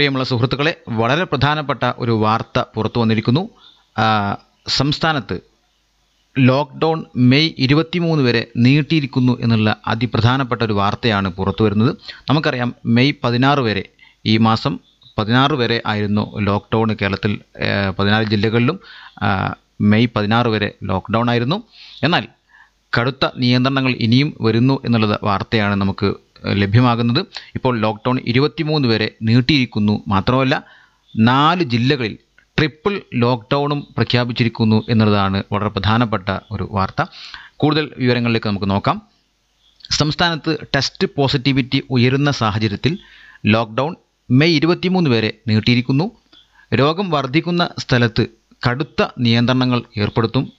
പ്രിയമുള്ള സുഹൃത്തുക്കളെ വളരെ പ്രധാനപ്പെട്ട ഒരു വാർത്ത പുറത്തു വന്നിരിക്കുന്നു. സംസ്ഥാനത്ത് ലോക്ക്ഡൗൺ മെയ് ഇരുപത്തിമൂന്ന് വരെ നീട്ടിയിരിക്കുന്നു എന്നുള്ള അതിപ്രധാനപ്പെട്ട ഒരു വാർത്തയാണ് പുറത്തു വരുന്നത്. നമുക്കറിയാം മെയ് പതിനാറ് വരെ ഈ മാസം പതിനാറ് വരെ ആയിരുന്നു ലോക്ക്ഡൗൺ കേരളത്തിൽ പതിനാല് ജില്ലകളിലും മെയ് പതിനാറ് വരെ ലോക്ക്ഡൗൺ ആയിരുന്നു. എന്നാൽ കടുത്ത നിയന്ത്രണങ്ങൾ ഇനിയും വരുന്നു എന്നുള്ളത് വാർത്തയാണ് നമുക്ക് ലഭ്യമാകുന്നത് ഇപ്പോൾ ലോക്ക്ഡൗൺ ഇരുപത്തിമൂന്ന് വരെ നീട്ടിയിരിക്കുന്നു. മാത്രമല്ല നാല് ജില്ലകളിൽ ട്രിപ്പിൾ ലോക്ക്ഡൗണും പ്രഖ്യാപിച്ചിരിക്കുന്നു എന്നുള്ളതാണ് വളരെ പ്രധാനപ്പെട്ട ഒരു വാർത്ത. കൂടുതൽ വിവരങ്ങളിലേക്ക് നമുക്ക് നോക്കാം. സംസ്ഥാനത്ത് ടെസ്റ്റ് പോസിറ്റിവിറ്റി ഉയരുന്ന സാഹചര്യത്തിൽ ലോക്ക്ഡൗൺ മെയ് ഇരുപത്തിമൂന്ന് വരെ നീട്ടിയിരിക്കുന്നു. രോഗം വർദ്ധിക്കുന്ന സ്ഥലത്ത് കടുത്ത നിയന്ത്രണങ്ങൾ ഏർപ്പെടുത്തും.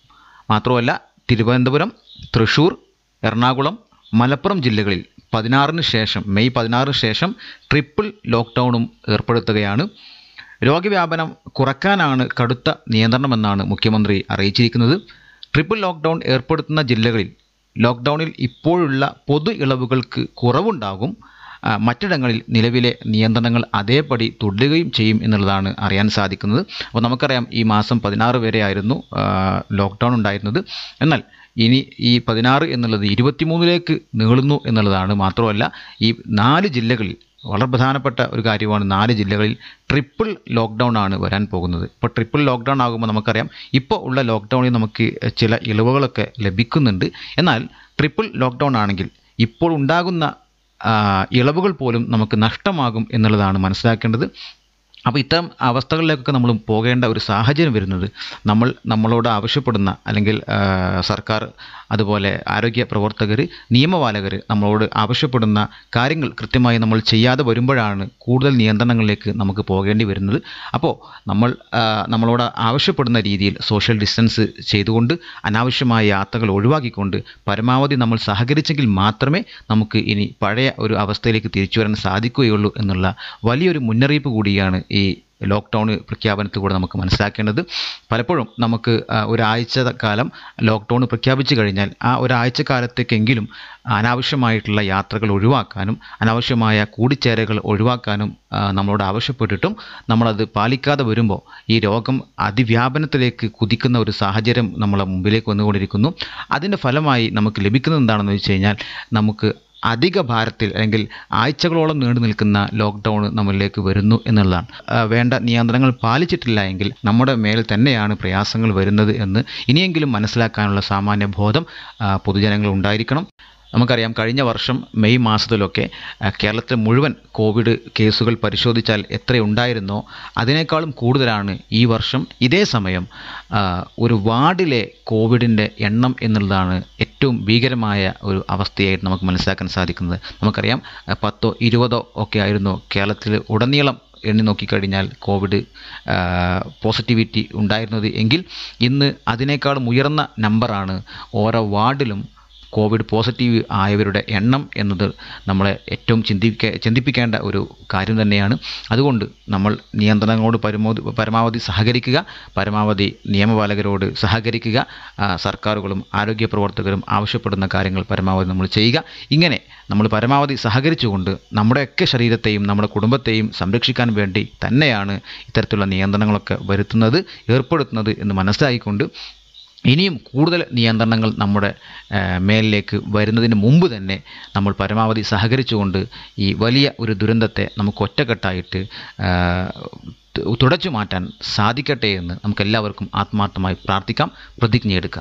മാത്രമല്ല തിരുവനന്തപുരം തൃശൂർ എറണാകുളം മലപ്പുറം ജില്ലകളിൽ പതിനാറിന് ശേഷം മെയ് പതിനാറിന് ശേഷം ട്രിപ്പിൾ ലോക്ക്ഡൗണും ഏർപ്പെടുത്തുകയാണ്. രോഗവ്യാപനം കുറക്കാനാണ് കടുത്ത നിയന്ത്രണമെന്നാണ് മുഖ്യമന്ത്രി അറിയിച്ചിരിക്കുന്നത്. ട്രിപ്പിൾ ലോക്ക്ഡൗൺ ഏർപ്പെടുത്തുന്ന ജില്ലകളിൽ ലോക്ക്ഡൗണിൽ ഇപ്പോഴുള്ള പൊതു ഇളവുകൾക്ക് കുറവുണ്ടാകും. മറ്റിടങ്ങളിൽ നിലവിലെ നിയന്ത്രണങ്ങൾ അതേപടി തുടരുകയും ചെയ്യും എന്നുള്ളതാണ് അറിയാൻ സാധിക്കുന്നത്. അപ്പോൾ നമുക്കറിയാം ഈ മാസം പതിനാറ് വരെയായിരുന്നു ലോക്ക്ഡൗൺ ഉണ്ടായിരുന്നത്. എന്നാൽ ഇനി ഈ പതിനാറ് എന്നുള്ളത് ഇരുപത്തിമൂന്നിലേക്ക് നീളുന്നു എന്നുള്ളതാണ് മാത്രമല്ല ഈ നാല് ജില്ലകളിൽ വളരെ പ്രധാനപ്പെട്ട ഒരു കാര്യമാണ് നാല് ജില്ലകളിൽ ട്രിപ്പിൾ ലോക്ക്ഡൗൺ ആണ് വരാൻ പോകുന്നത്. ഇപ്പോൾ ട്രിപ്പിൾ ലോക്ക്ഡൗൺ ആകുമ്പോൾ നമുക്കറിയാം ഇപ്പോൾ ഉള്ള ലോക്ക്ഡൗണിൽ നമുക്ക് ചില ഇളവുകളൊക്കെ ലഭിക്കുന്നുണ്ട്. എന്നാൽ ട്രിപ്പിൾ ലോക്ക്ഡൗൺ ആണെങ്കിൽ ഇപ്പോൾ ഉണ്ടാകുന്ന ഇളവുകൾ പോലും നമുക്ക് നഷ്ടമാകും എന്നുള്ളതാണ് മനസ്സിലാക്കേണ്ടത്. അപ്പോൾ ഇത്തരം അവസ്ഥകളിലേക്കൊക്കെ നമ്മൾ പോകേണ്ട ഒരു സാഹചര്യം വരുന്നത് നമ്മൾ നമ്മളോട് ആവശ്യപ്പെടുന്ന അല്ലെങ്കിൽ സർക്കാർ അതുപോലെ ആരോഗ്യ പ്രവർത്തകർ നിയമപാലകർ നമ്മളോട് ആവശ്യപ്പെടുന്ന കാര്യങ്ങൾ കൃത്യമായി നമ്മൾ ചെയ്യാതെ വരുമ്പോഴാണ് കൂടുതൽ നിയന്ത്രണങ്ങളിലേക്ക് നമുക്ക് പോകേണ്ടി വരുന്നത്. അപ്പോൾ നമ്മൾ നമ്മളോട് ആവശ്യപ്പെടുന്ന രീതിയിൽ സോഷ്യൽ ഡിസ്റ്റൻസ് ചെയ്തുകൊണ്ട് അനാവശ്യമായ യാത്രകൾ ഒഴിവാക്കിക്കൊണ്ട് പരമാവധി നമ്മൾ സഹകരിച്ചെങ്കിൽ മാത്രമേ നമുക്ക് ഇനി പഴയ ഒരു അവസ്ഥയിലേക്ക് തിരിച്ചു വരാൻ സാധിക്കുകയുള്ളൂ എന്നുള്ള വലിയൊരു മുന്നറിയിപ്പ് കൂടിയാണ് ഈ ലോക്ക്ഡൗൺ പ്രഖ്യാപനത്തിലൂടെ നമുക്ക് മനസ്സിലാക്കേണ്ടത് പലപ്പോഴും നമുക്ക് ഒരാഴ്ച കാലം ലോക്ക്ഡൗൺ പ്രഖ്യാപിച്ചു കഴിഞ്ഞാൽ ആ ഒരാഴ്ച കാലത്തേക്കെങ്കിലും അനാവശ്യമായിട്ടുള്ള യാത്രകൾ ഒഴിവാക്കാനും അനാവശ്യമായ കൂടിച്ചേരകൾ ഒഴിവാക്കാനും നമ്മളോട് ആവശ്യപ്പെട്ടിട്ടും നമ്മളത് പാലിക്കാതെ വരുമ്പോൾ ഈ രോഗം അതിവ്യാപനത്തിലേക്ക് കുതിക്കുന്ന ഒരു സാഹചര്യം നമ്മളെ മുമ്പിലേക്ക് വന്നുകൊണ്ടിരിക്കുന്നു. അതിന്റെ ഫലമായി നമുക്ക് ലഭിക്കുന്നത് എന്താണെന്ന് വെച്ച് കഴിഞ്ഞാൽ നമുക്ക് അധിക ഭാരത്തിൽ അല്ലെങ്കിൽ ആഴ്ചകളോളം നീണ്ടു നിൽക്കുന്ന ലോക്ക്ഡൗൺ നമ്മളിലേക്ക് വരുന്നു എന്നുള്ളതാണ്. വേണ്ട നിയന്ത്രണങ്ങൾ പാലിച്ചിട്ടില്ല എങ്കിൽ നമ്മുടെ മേൽ തന്നെയാണ് പ്രയാസങ്ങൾ വരുന്നത് എന്ന് ഇനിയെങ്കിലും മനസ്സിലാക്കാനുള്ള സാമാന്യ ബോധം പൊതുജനങ്ങൾ ഉണ്ടായിരിക്കണം. നമുക്കറിയാം കഴിഞ്ഞ വർഷം മെയ് മാസത്തിലൊക്കെ കേരളത്തിൽ മുഴുവൻ കോവിഡ് കേസുകൾ പരിശോധിച്ചാൽ എത്രയുണ്ടായിരുന്നോ അതിനേക്കാളും കൂടുതലാണ് ഈ വർഷം. ഇതേ സമയം ഒരു വാർഡിലെ കോവിഡിന്റെ എണ്ണം എന്നുള്ളതാണ് ഏറ്റവും ഭീകരമായ ഒരു അവസ്ഥയായിട്ട് നമുക്ക് മനസ്സിലാക്കാൻ സാധിക്കുന്നത്. നമുക്കറിയാം പത്തോ ഇരുപതോ ഒക്കെ ആയിരുന്നു കേരളത്തിൽ ഉടനീളം എണ്ണി നോക്കിക്കഴിഞ്ഞാൽ കോവിഡ് പോസിറ്റിവിറ്റി ഉണ്ടായിരുന്നത്. എങ്കിൽ ഇന്ന് അതിനേക്കാളും ഉയർന്ന നമ്പറാണ് ഓരോ വാർഡിലും കോവിഡ് പോസിറ്റീവ് ആയവരുടെ എണ്ണം എന്നത് നമ്മളെ ഏറ്റവും ചിന്തിക്ക ചിന്തിപ്പിക്കേണ്ട ഒരു കാര്യം തന്നെയാണ്. അതുകൊണ്ട് നമ്മൾ നിയന്ത്രണങ്ങളോട് പരമാവധി പരമാവധി സഹകരിക്കുക പരമാവധി നിയമപാലകരോട് സഹകരിക്കുക സർക്കാരുകളും ആരോഗ്യ പ്രവർത്തകരും ആവശ്യപ്പെടുന്ന കാര്യങ്ങൾ പരമാവധി നമ്മൾ ചെയ്യുക. ഇങ്ങനെ നമ്മൾ പരമാവധി സഹകരിച്ചുകൊണ്ട് നമ്മുടെയൊക്കെ ശരീരത്തെയും നമ്മുടെ കുടുംബത്തെയും സംരക്ഷിക്കാൻ വേണ്ടി തന്നെയാണ് ഇത്തരത്തിലുള്ള നിയന്ത്രണങ്ങളൊക്കെ വരുത്തുന്നത് ഏർപ്പെടുത്തുന്നത് എന്ന് മനസ്സിലാക്കിക്കൊണ്ട് ഇനിയും കൂടുതൽ നിയന്ത്രണങ്ങൾ നമ്മുടെ മേലിലേക്ക് വരുന്നതിന് മുമ്പ് തന്നെ നമ്മൾ പരമാവധി സഹകരിച്ചുകൊണ്ട് ഈ വലിയ ഒരു ദുരന്തത്തെ നമുക്ക് ഒറ്റക്കെട്ടായിട്ട് തുടച്ചു മാറ്റാൻ സാധിക്കട്ടെ എന്ന് നമുക്കെല്ലാവർക്കും ആത്മാർത്ഥമായി പ്രാർത്ഥിക്കാം പ്രതിജ്ഞയെടുക്കാം.